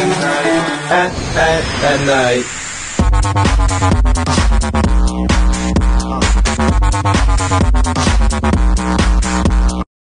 at night, at, at, at night.